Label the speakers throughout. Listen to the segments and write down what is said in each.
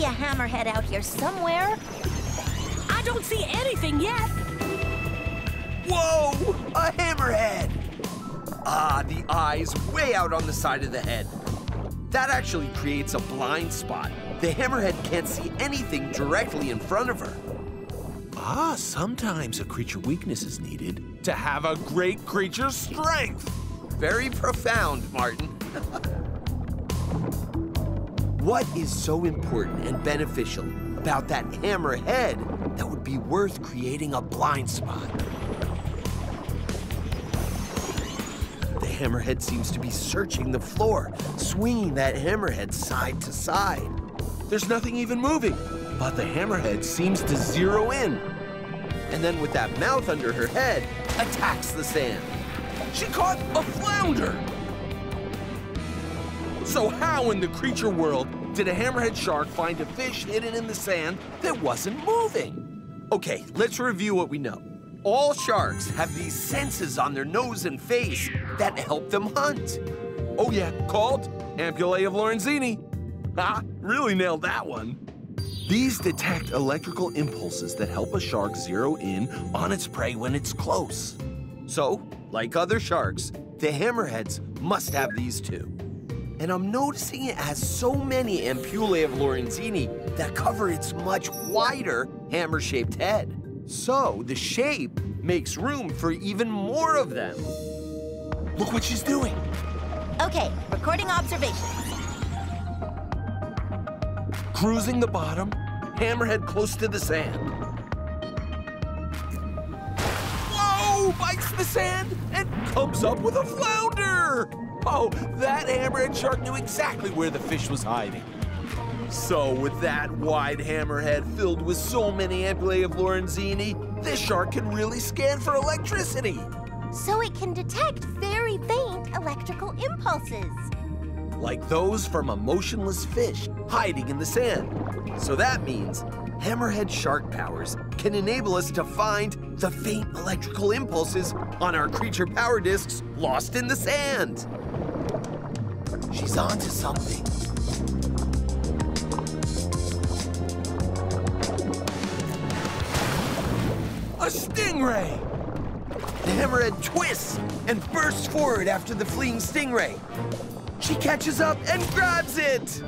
Speaker 1: be a hammerhead out here somewhere.
Speaker 2: I don't see anything yet.
Speaker 3: Whoa! A hammerhead! Ah, the eyes way out on the side of the head. That actually creates a blind spot. The hammerhead can't see anything directly in front of her.
Speaker 4: Ah, sometimes a creature weakness is needed to have a great creature's strength.
Speaker 3: Very profound, Martin. what is so important and beneficial about that hammerhead that would be worth creating a blind spot? The hammerhead seems to be searching the floor, swinging that hammerhead side to side. There's nothing even moving, but the hammerhead seems to zero in. And then with that mouth under her head, attacks the sand. She caught a flounder!
Speaker 4: So how in the creature world did a hammerhead shark find a fish hidden in the sand that wasn't moving?
Speaker 3: Okay, let's review what we know. All sharks have these senses on their nose and face that help them hunt.
Speaker 4: Oh yeah, called ampullae of Lorenzini. Ha, really nailed that one. These detect electrical impulses that help a shark zero in on its prey when it's close.
Speaker 3: So, like other sharks, the hammerheads must have these too. And I'm noticing it has so many ampullae of Lorenzini that cover its much wider hammer-shaped head. So the shape makes room for even more of them. Look what she's doing.
Speaker 1: Okay, recording observations.
Speaker 4: Cruising the bottom,
Speaker 3: hammerhead close to the sand.
Speaker 4: Bites the sand and comes up with a flounder! Oh, that hammerhead shark knew exactly where the fish was hiding.
Speaker 3: So with that wide hammerhead filled with so many ampullae of Lorenzini, this shark can really scan for electricity.
Speaker 1: So it can detect very faint electrical impulses.
Speaker 3: Like those from a motionless fish hiding in the sand. So that means hammerhead shark powers can enable us to find the faint electrical impulses on our creature power discs lost in the sand. She's onto something. A stingray! The hammerhead twists and bursts forward after the fleeing stingray. She catches up and grabs it!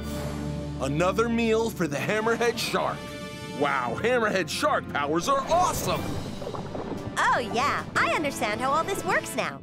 Speaker 4: Another meal for the hammerhead shark. Wow, hammerhead shark powers are awesome!
Speaker 1: Oh, yeah. I understand how all this works now.